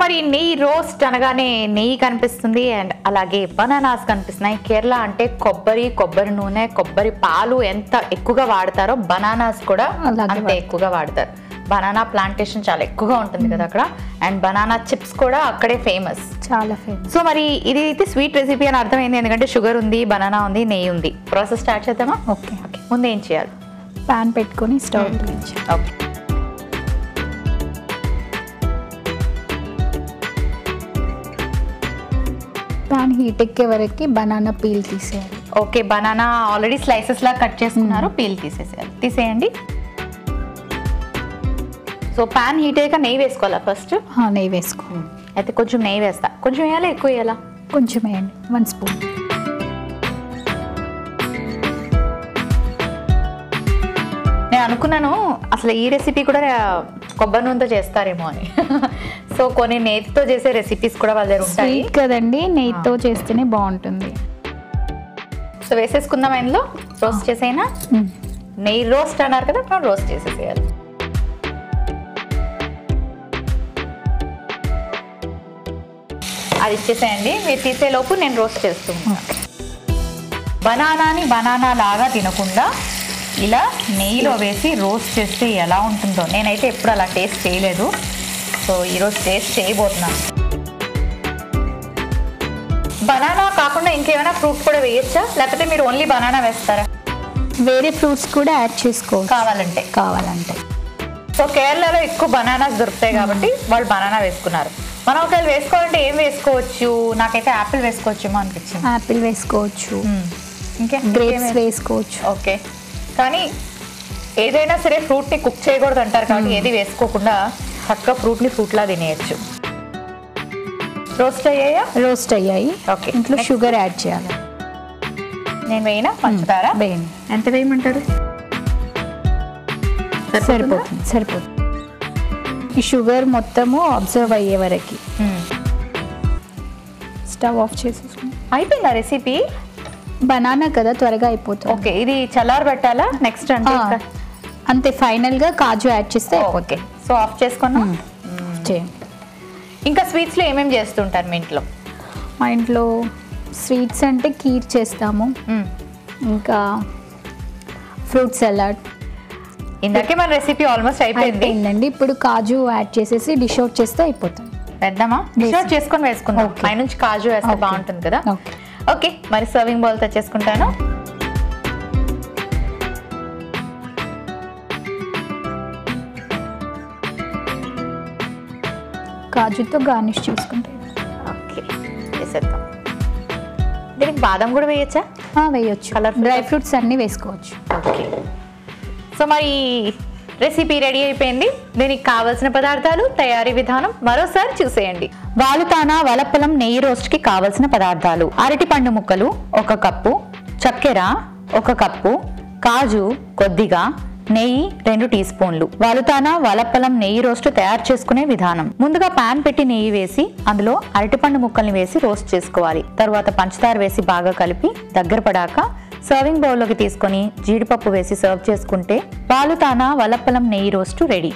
నెయ్యి రోస్ట్ అనగానే నెయ్యి కనిపిస్తుంది అండ్ అలాగే బనానాస్ కనిపిస్తున్నాయి. కేరళ అంటే కొబ్బరి కొబ్బరి నూనె కొబ్బరి పాలు ఎంత ఎక్కువగా వాడతారో బనానాస్ కూడా అంతే. ఎక్కువగా వాడతారు. బనానా ప్లాంటేషన్ చాలా ఎక్కువగా ఉంటుంది కదా అక్కడ. అండ్ బనానా చిప్స్ కూడా అక్కడే ఫేమస్. చాలా ఫేమస్ సో మరి ఇది అయితే స్వీట్ రెసిపీ అని అర్థమైంది. ఎందుకంటే షుగర్ ఉంది బనానా ఉంది నెయ్యి ఉంది. ప్రాసెస్ స్టార్ట్ చేద్దామా? ఓకే. ఓకే. ముందు ఏం చేయాలి? ప్యాన్ పెట్టుకొని స్టవ్ ఓకే. ప్యాన్ హీట్ ఎక్కే వరకు బనానా పీల్ తీసేయాలి. ఓకే బనానా ఆల్రెడీ స్లైసెస్ లా కట్ చేసుకున్నారు పీల్ తీసేసేయాలి. తీసేయండి. సో పాన్ హీట్ అయ్యాక నెయ్యి వేసుకోవాలా ఫస్ట్ నెయ్యి వేసుకో అయితే కొంచెం నెయ్యి వేస్తా. కొంచెం వేయాలా? ఎక్కువ వేయాలా? కొంచెం వేయండి. వన్ స్పూన్ నేను అనుకున్నాను అసలు ఈ రెసిపీ కూడా కొబ్బరి నూనెతో చేస్తారేమో అని. సో కొన్ని నేతితో చేసే రెసిపీస్ కూడా వాళ్ళ దగ్గర ఉంటాయి. కదండి నెయ్యితో చేస్తేనే బాగుంటుంది. సో వేసేసుకుందాం ఇందులో రోస్ట్ చేసేనా. నెయ్యి రోస్ట్ అన్నారు కదా మనం రోస్ట్ చేసేసేయాలి. అది ఇచ్చేసేయండి మీరు తీసేలోపు నేను రోస్ట్ చేస్తున్నాను బనానాని బనానా లాగా తినకుండా ఇలా నెయ్యిలో వేసి రోస్ట్ చేస్తే ఎలా ఉంటుందో. నేనైతే ఎప్పుడు అలా టేస్ట్ చేయలేదు. సో ఈరోజు టేస్ట్ చేయబోతున్నాను. బనానా కాకుండా ఇంకేమైనా ఫ్రూట్ కూడా వేయచ్చా? లేకపోతే మీరు ఓన్లీ బనానా వేస్తారా? వేరే ఫ్రూట్స్ కూడా యాడ్ చేసుకోవచ్చు. కావాలంటే. కావాలంటే. సో కేరళలో ఎక్కువ బనానాస్ దొరుకుతాయి కాబట్టి వాళ్ళు బనానా వేసుకున్నారు. మనం ఒకవేళ వేసుకోవాలంటే ఏం వేసుకోవచ్చు? నాకైతే యాపిల్ వేసుకోవచ్చేమో అనిపించింది. యాపిల్ వేసుకోవచ్చు. ఇంకే గ్రేప్స్ వేసుకోవచ్చు. ఓకే. కానీ ఏదైనా సరే ఫ్రూట్ని కుక్ చేయకూడదు అంటారు కాబట్టి ఏది వేసుకోకుండా చక్కగా ఫ్రూట్ని ఫ్రూట్లా తినేయచ్చు. రోస్ట్ అయ్యాయా? రోస్ట్ అయ్యాయి. ఓకే. ఇంట్లో. షుగర్ యాడ్ చేయాలి. నేను వేయినా? పంచుతారా వేయండి. ఎంత వేయమంటారు? సరిపోతుంది. సరిపోతుంది? ఈ షుగర్ మొత్తము అబ్జర్వ్ అయ్యే వరకు. మ్మ్. స్టవ్ ఆఫ్ చేసేసుకుని అయిపోయిందా రెసిపీ బనానా కదా త్వరగా అయిపోతుంది. ఓకే ఇది చల్లారు పెట్టాలా? నెక్స్ట్ అంటే ఇంకా? అంతే ఫైనల్గా కాజు యాడ్ చేస్తే ఓకే. సో ఆఫ్ చేసుకున్నాం? చేయండి ఇంకా స్వీట్స్లో ఏమేమి చేస్తుంటారు మీ ఇంట్లో? మా ఇంట్లో స్వీట్స్ అంటే కీర్ చేస్తాము. ఇంకా ఫ్రూట్ సలాడ్. ఇందాకే మన రెసిపీ ఆల్మోస్ట్ అయిపోయింది. అయిపోయిందండి. ఇప్పుడు కాజు యాడ్ చేసేసి డిష్ అవుట్ చేస్తే అయిపోతుంది. పెద్దమా? డిష్ అవుట్ చేసుకొని వేసుకుందాం. పైనుంచి కాజు వేస్తే. బాగుంటుంది కదా? ఓకే ఓకే మరి సర్వింగ్ బౌల్ తెచ్చేసుకుంటాను కాజుతో గార్నిష్ చేసుకుంటే. ఓకే వేసేద్దాం. దీనికి బాదం కూడా వేయచ్చా? ఆ, వేయొచ్చు. Colourful dry. ఫ్రూట్స్ అన్నీ వేసుకోవచ్చు. ఓకే. సో మరి రెసిపీ రెడీ అయిపోయింది. దీనికి కావలసిన పదార్థాలు తయారీ విధానం మరోసారి చూసేయండి. వాలుతానా వలపలం నెయ్యి రోస్ట్కి కావలసిన పదార్థాలు. అరటిపండు ముక్కలు ఒక కప్పు. చక్కెర ఒక కప్పు. కాజు కొద్దిగా. నెయ్యి రెండు టీ స్పూన్లు. వాలుతానా వలపలం నెయ్యి రోస్ట్ తయారు చేసుకునే విధానం. ముందుగా పాన్ పెట్టి నెయ్యి వేసి అందులో అరటిపండు ముక్కల్ని వేసి రోస్ట్ చేసుకోవాలి. తరువాత పంచదార వేసి బాగా కలిపి దగ్గర పడాక సర్వింగ్ బౌల్లోకి తీసుకొని జీడిపప్పు వేసి సర్వ్ చేసుకుంటే పాలుతానా వలప్పలం నెయ్యి రోస్టు రెడీ